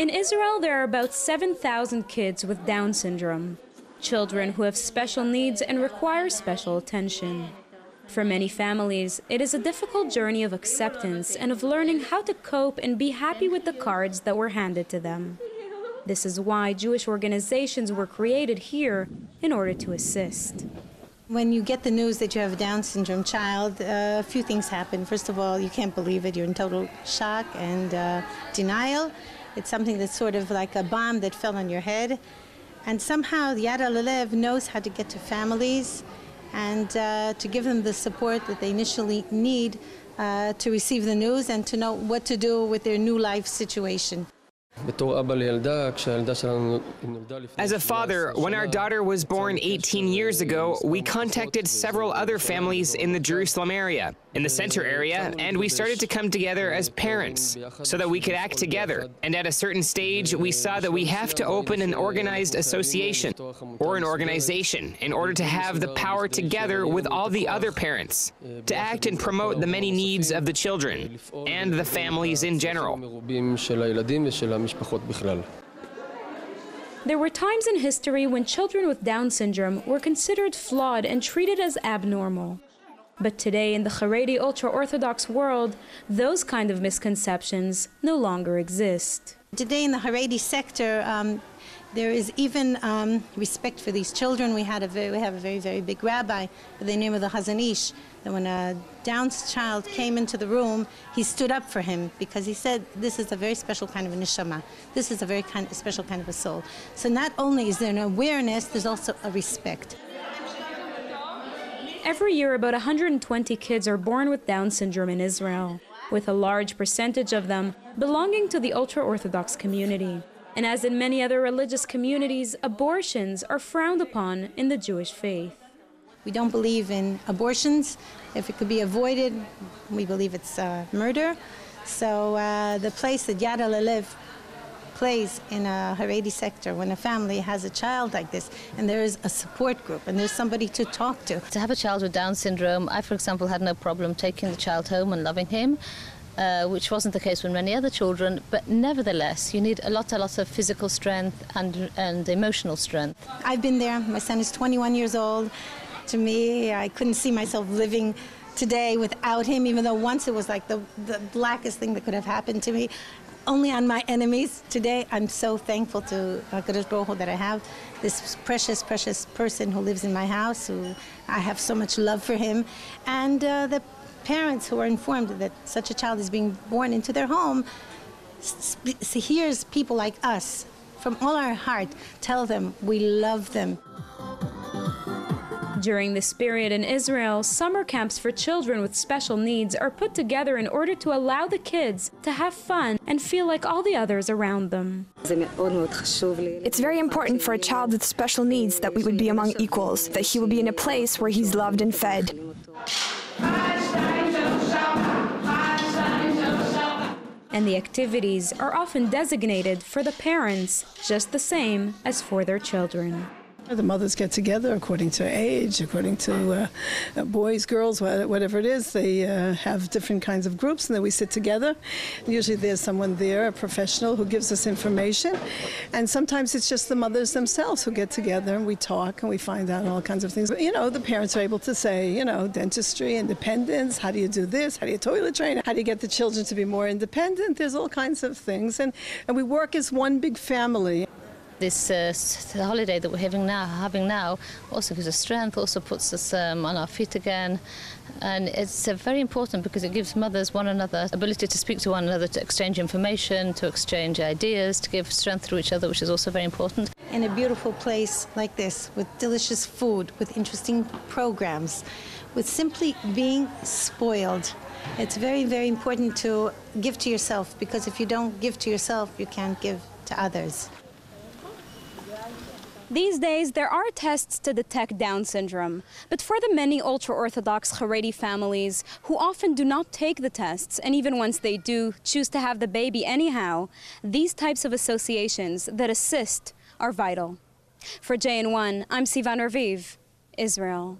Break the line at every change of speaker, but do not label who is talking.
In Israel, there are about 7,000 kids with Down syndrome, children who have special needs and require special attention. For many families, it is a difficult journey of acceptance and of learning how to cope and be happy with the cards that were handed to them. This is why Jewish organizations were created here in order to assist.
When you get the news that you have a Down syndrome child, uh, a few things happen. First of all, you can't believe it. You're in total shock and uh, denial. It's something that's sort of like a bomb that fell on your head. And somehow Yad Lev knows how to get to families and uh, to give them the support that they initially need uh, to receive the news and to know what to do with their new life situation.
As a father, when our daughter was born 18 years ago, we contacted several other families in the Jerusalem area, in the center area, and we started to come together as parents so that we could act together. And at a certain stage, we saw that we have to open an organized association or an organization in order to have the power together with all the other parents to act and promote the many needs of the children and the families in general.
There were times in history when children with Down syndrome were considered flawed and treated as abnormal. But today, in the Haredi ultra Orthodox world, those kind of misconceptions no longer exist.
Today, in the Haredi sector, um, there is even um, respect for these children. We, had a very, we have a very, very big rabbi by the name of the Chazon Ish, that when a Down's child came into the room, he stood up for him because he said, this is a very special kind of a neshama. This is a very kind, special kind of a soul. So not only is there an awareness, there's also a respect.
Every year, about 120 kids are born with Down syndrome in Israel, with a large percentage of them belonging to the ultra Orthodox community. And as in many other religious communities, abortions are frowned upon in the Jewish faith.
We don't believe in abortions. If it could be avoided, we believe it's uh, murder. So uh, the place that Yad Lev plays in a Haredi sector when a family has a child like this and there is a support group and there's somebody to talk to.
To have a child with Down syndrome, I, for example, had no problem taking the child home and loving him. Uh, which wasn't the case with many other children, but nevertheless, you need a lot, a lot of physical strength and, and emotional strength.
I've been there. My son is 21 years old to me. I couldn't see myself living today without him, even though once it was like the, the blackest thing that could have happened to me. Only on my enemies. Today, I'm so thankful to HaKadosh Baruch that I have this precious, precious person who lives in my house, who I have so much love for him, and uh, the parents who are informed that such a child is being born into their home hears people like us from all our heart tell them we love them.
During this period in Israel, summer camps for children with special needs are put together in order to allow the kids to have fun and feel like all the others around them.
It's very important for a child with special needs that we would be among equals, that he will be in a place where he's loved and fed.
And the activities are often designated for the parents, just the same as for their children.
The mothers get together according to age, according to uh, boys, girls, whatever it is. They uh, have different kinds of groups, and then we sit together. Usually there's someone there, a professional, who gives us information. And sometimes it's just the mothers themselves who get together and we talk and we find out all kinds of things. But, you know, the parents are able to say, you know, dentistry, independence, how do you do this, how do you toilet train, how do you get the children to be more independent? There's all kinds of things. And, and we work as one big family.
This uh, holiday that we're having now, having now also gives us strength, also puts us um, on our feet again. And it's uh, very important because it gives mothers one another ability to speak to one another, to exchange information, to exchange ideas, to give strength to each other, which is also very important.
In a beautiful place like this, with delicious food, with interesting programs, with simply being spoiled. It's very, very important to give to yourself because if you don't give to yourself, you can't give to others.
These days, there are tests to detect Down syndrome, but for the many ultra-Orthodox Haredi families who often do not take the tests, and even once they do, choose to have the baby anyhow, these types of associations that assist are vital. For JN1, I'm Sivan Raviv, Israel.